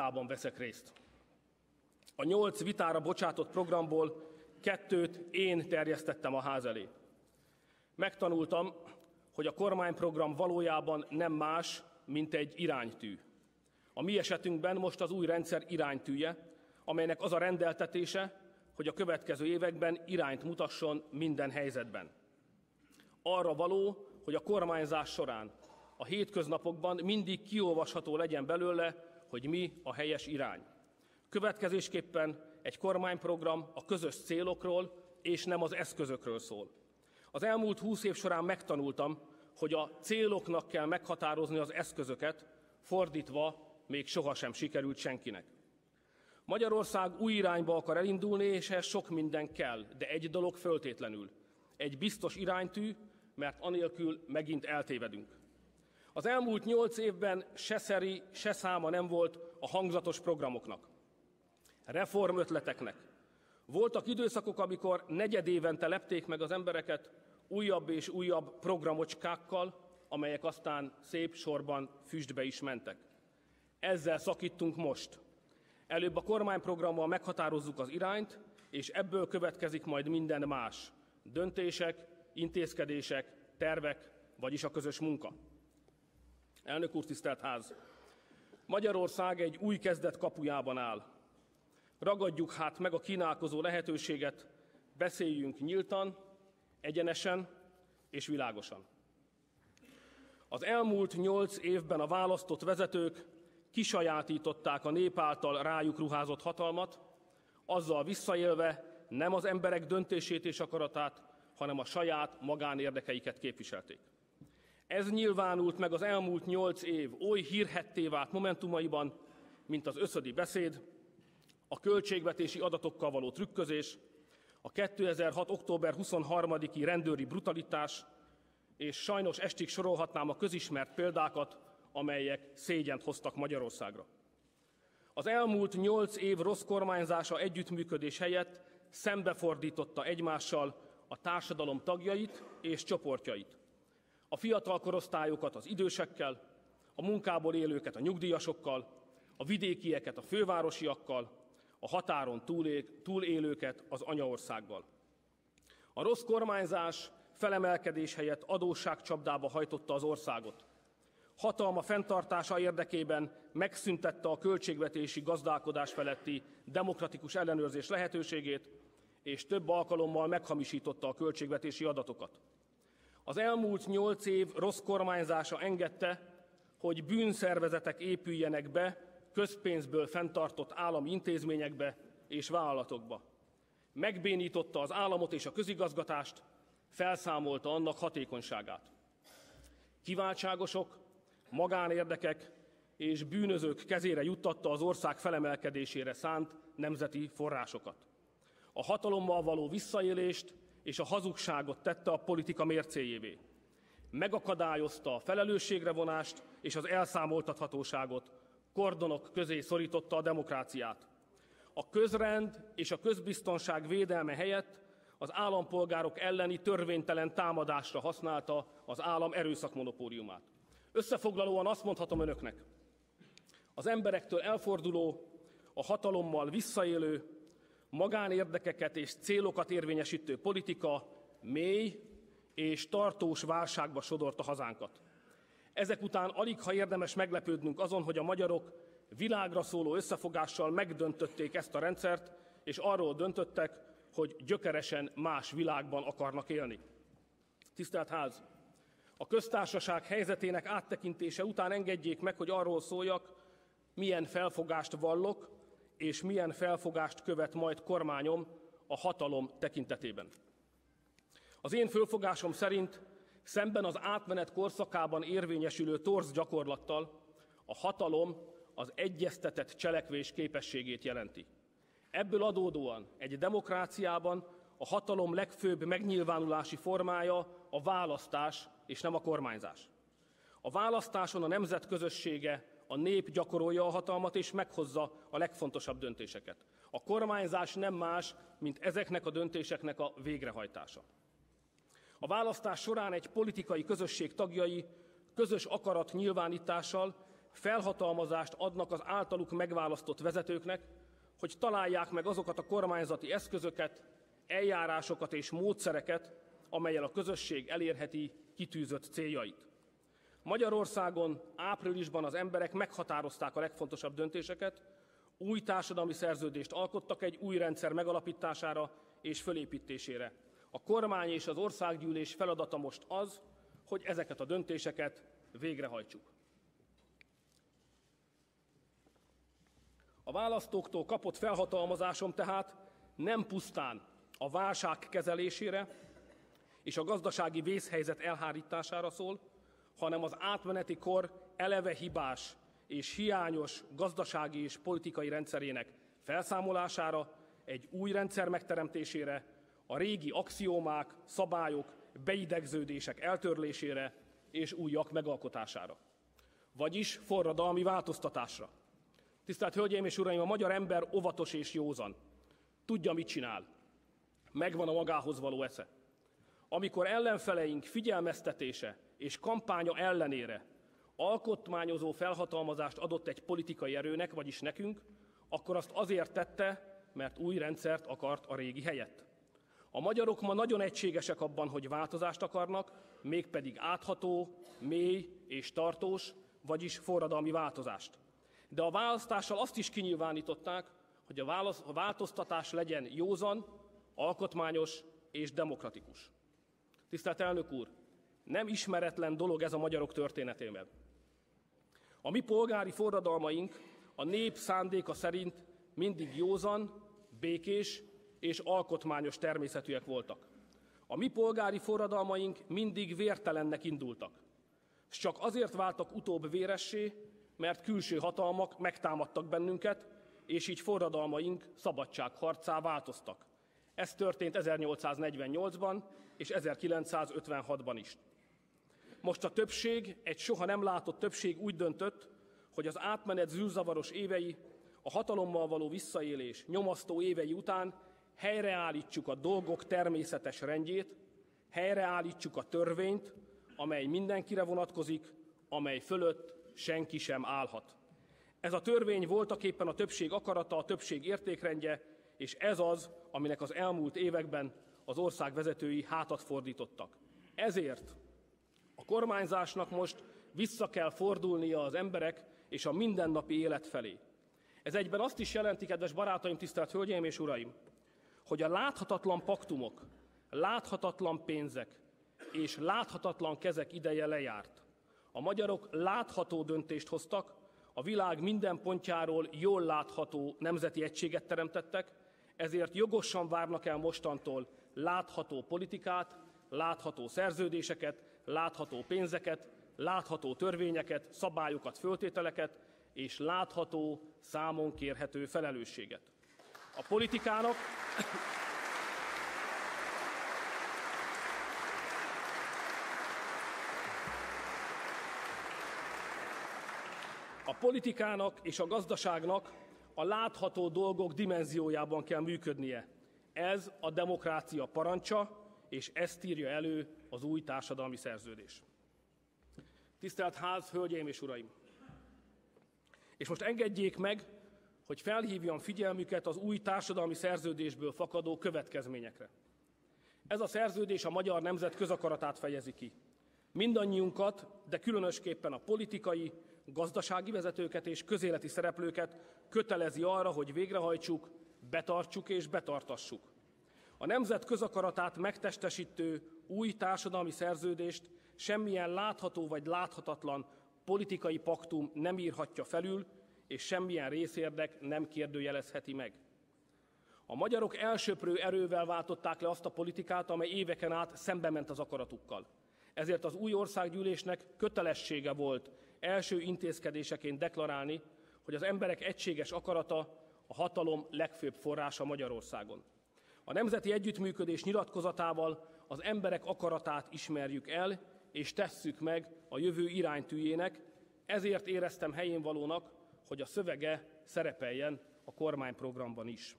vitában veszek részt. A nyolc vitára bocsátott programból kettőt én terjesztettem a ház elé. Megtanultam, hogy a kormányprogram valójában nem más, mint egy iránytű. A mi esetünkben most az új rendszer iránytűje, amelynek az a rendeltetése, hogy a következő években irányt mutasson minden helyzetben. Arra való, hogy a kormányzás során a hétköznapokban mindig kiolvasható legyen belőle, hogy mi a helyes irány. Következésképpen egy kormányprogram a közös célokról és nem az eszközökről szól. Az elmúlt húsz év során megtanultam, hogy a céloknak kell meghatározni az eszközöket, fordítva még sohasem sikerült senkinek. Magyarország új irányba akar elindulni, és ehhez sok minden kell, de egy dolog föltétlenül. Egy biztos iránytű, mert anélkül megint eltévedünk. Az elmúlt nyolc évben se szeri, se száma nem volt a hangzatos programoknak, reformötleteknek. Voltak időszakok, amikor negyed évente lepték meg az embereket újabb és újabb programocskákkal, amelyek aztán szép sorban füstbe is mentek. Ezzel szakítunk most. Előbb a kormányprogrammal meghatározzuk az irányt, és ebből következik majd minden más. Döntések, intézkedések, tervek, vagyis a közös munka. Elnök úr, tisztelt ház! Magyarország egy új kezdet kapujában áll. Ragadjuk hát meg a kínálkozó lehetőséget, beszéljünk nyíltan, egyenesen és világosan. Az elmúlt nyolc évben a választott vezetők kisajátították a nép által rájuk ruházott hatalmat, azzal visszaélve nem az emberek döntését és akaratát, hanem a saját magánérdekeiket képviselték. Ez nyilvánult meg az elmúlt nyolc év oly hírhetté vált momentumaiban, mint az összödi beszéd, a költségvetési adatokkal való trükközés, a 2006. október 23-i rendőri brutalitás, és sajnos estig sorolhatnám a közismert példákat, amelyek szégyent hoztak Magyarországra. Az elmúlt nyolc év rossz kormányzása együttműködés helyett szembefordította egymással a társadalom tagjait és csoportjait. A fiatal korosztályokat az idősekkel, a munkából élőket a nyugdíjasokkal, a vidékieket a fővárosiakkal, a határon túlélőket az anyaországgal. A rossz kormányzás felemelkedés helyett adósságcsapdába hajtotta az országot. Hatalma fenntartása érdekében megszüntette a költségvetési gazdálkodás feletti demokratikus ellenőrzés lehetőségét, és több alkalommal meghamisította a költségvetési adatokat. Az elmúlt nyolc év rossz kormányzása engedte, hogy bűnszervezetek épüljenek be közpénzből fenntartott állami intézményekbe és vállalatokba. Megbénította az államot és a közigazgatást, felszámolta annak hatékonyságát. Kiváltságosok, magánérdekek és bűnözők kezére juttatta az ország felemelkedésére szánt nemzeti forrásokat. A hatalommal való visszaélést és a hazugságot tette a politika mércéjévé. Megakadályozta a felelősségre vonást és az elszámoltathatóságot, kordonok közé szorította a demokráciát. A közrend és a közbiztonság védelme helyett az állampolgárok elleni törvénytelen támadásra használta az állam erőszakmonopóliumát. Összefoglalóan azt mondhatom önöknek, az emberektől elforduló, a hatalommal visszaélő, magánérdekeket és célokat érvényesítő politika mély és tartós válságba sodorta hazánkat. Ezek után alig ha érdemes meglepődnünk azon, hogy a magyarok világra szóló összefogással megdöntötték ezt a rendszert, és arról döntöttek, hogy gyökeresen más világban akarnak élni. Tisztelt Ház! A köztársaság helyzetének áttekintése után engedjék meg, hogy arról szóljak, milyen felfogást vallok, és milyen felfogást követ majd kormányom a hatalom tekintetében. Az én fölfogásom szerint szemben az átmenet korszakában érvényesülő torz gyakorlattal a hatalom az egyeztetett cselekvés képességét jelenti. Ebből adódóan egy demokráciában a hatalom legfőbb megnyilvánulási formája a választás és nem a kormányzás. A választáson a nemzet közössége, a nép gyakorolja a hatalmat és meghozza a legfontosabb döntéseket. A kormányzás nem más, mint ezeknek a döntéseknek a végrehajtása. A választás során egy politikai közösség tagjai közös akarat nyilvánítással felhatalmazást adnak az általuk megválasztott vezetőknek, hogy találják meg azokat a kormányzati eszközöket, eljárásokat és módszereket, amelyel a közösség elérheti kitűzött céljait. Magyarországon áprilisban az emberek meghatározták a legfontosabb döntéseket, új társadalmi szerződést alkottak egy új rendszer megalapítására és fölépítésére. A kormány és az országgyűlés feladata most az, hogy ezeket a döntéseket végrehajtsuk. A választóktól kapott felhatalmazásom tehát nem pusztán a válság kezelésére és a gazdasági vészhelyzet elhárítására szól, hanem az átmeneti kor eleve hibás és hiányos gazdasági és politikai rendszerének felszámolására, egy új rendszer megteremtésére, a régi axiómák, szabályok, beidegződések eltörlésére és újak megalkotására. Vagyis forradalmi változtatásra. Tisztelt Hölgyeim és Uraim, a magyar ember óvatos és józan. Tudja, mit csinál. Megvan a magához való esze. Amikor ellenfeleink figyelmeztetése és kampánya ellenére alkotmányozó felhatalmazást adott egy politikai erőnek, vagyis nekünk, akkor azt azért tette, mert új rendszert akart a régi helyett. A magyarok ma nagyon egységesek abban, hogy változást akarnak, mégpedig átható, mély és tartós, vagyis forradalmi változást. De a választással azt is kinyilvánították, hogy a változtatás legyen józan, alkotmányos és demokratikus. Tisztelt elnök úr, nem ismeretlen dolog ez a magyarok történetében. A mi polgári forradalmaink a nép szándéka szerint mindig józan, békés és alkotmányos természetűek voltak. A mi polgári forradalmaink mindig vértelennek indultak, és csak azért váltak utóbb véressé, mert külső hatalmak megtámadtak bennünket, és így forradalmaink szabadságharcá változtak. Ez történt 1848-ban és 1956-ban is. Most a többség, egy soha nem látott többség úgy döntött, hogy az átmenet zűrzavaros évei, a hatalommal való visszaélés nyomasztó évei után helyreállítsuk a dolgok természetes rendjét, helyreállítsuk a törvényt, amely mindenkire vonatkozik, amely fölött senki sem állhat. Ez a törvény voltak éppen a többség akarata, a többség értékrendje, és ez az, aminek az elmúlt években az ország vezetői hátat fordítottak. Ezért a kormányzásnak most vissza kell fordulnia az emberek és a mindennapi élet felé. Ez egyben azt is jelenti, kedves barátaim, tisztelt hölgyeim és uraim, hogy a láthatatlan paktumok, láthatatlan pénzek és láthatatlan kezek ideje lejárt. A magyarok látható döntést hoztak, a világ minden pontjáról jól látható nemzeti egységet teremtettek, ezért jogosan várnak el mostantól látható politikát, látható szerződéseket, látható pénzeket, látható törvényeket, szabályokat, föltételeket, és látható, számon kérhető felelősséget. A politikának A politikának és a gazdaságnak a látható dolgok dimenziójában kell működnie. Ez a demokrácia parancsa, és ezt írja elő az új társadalmi szerződés. Tisztelt Ház, Hölgyeim és Uraim! És most engedjék meg, hogy felhívjam figyelmüket az új társadalmi szerződésből fakadó következményekre. Ez a szerződés a magyar nemzet közakaratát fejezi ki. Mindannyiunkat, de különösképpen a politikai, gazdasági vezetőket és közéleti szereplőket kötelezi arra, hogy végrehajtsuk, betartsuk és betartassuk. A nemzet közakaratát megtestesítő új társadalmi szerződést semmilyen látható vagy láthatatlan politikai paktum nem írhatja felül, és semmilyen részérdek nem kérdőjelezheti meg. A magyarok elsőprő erővel váltották le azt a politikát, amely éveken át szembe ment az akaratukkal. Ezért az új országgyűlésnek kötelessége volt első intézkedéseként deklarálni, hogy az emberek egységes akarata a hatalom legfőbb forrása Magyarországon. A Nemzeti Együttműködés nyilatkozatával az emberek akaratát ismerjük el, és tesszük meg a jövő iránytűjének, ezért éreztem helyén valónak, hogy a szövege szerepeljen a kormányprogramban is.